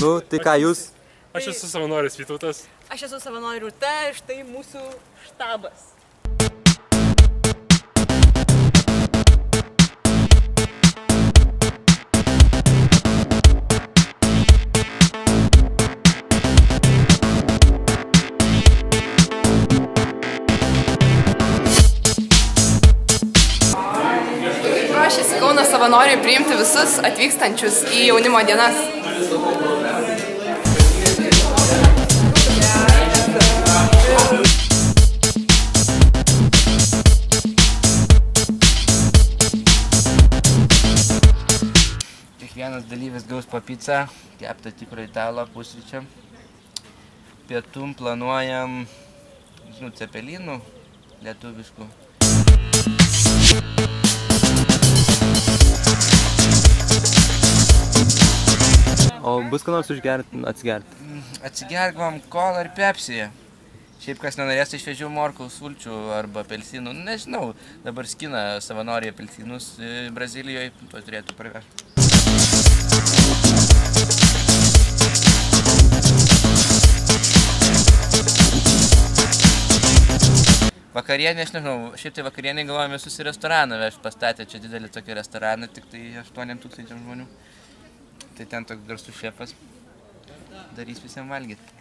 Nu, tai ką jūs? Aš esu savanoris Vytautas. Aš esu savanorių Rūta, štai mūsų štabas. Kauno savanoriai priimti visus atvykstančius į jaunimo dienas. Kiekvienas dalyvis gaus po pizzą, keptą tikro italo pusryčiam. Pietum planuojam, žinau, cepelinų lietuviškų. O bus ką nors užgerti, atsigerti? Atsigergom kolą ir pepsiją. Šiaip kas nenorės, tai šviežių morkų, sulčių arba apelsinų. Nežinau, dabar skina savanoriai apelsinus e, Brazilijoje, to turėtų parvežti. Vakarienė, aš nežinau, šiaip tai vakarienė galvojame visus į restoraną vežti, pastatė čia didelį tokį restoraną, tik tai 8 tūkstančiam žmonių. Tai ten toks garsus šefas darys visiems valgyti.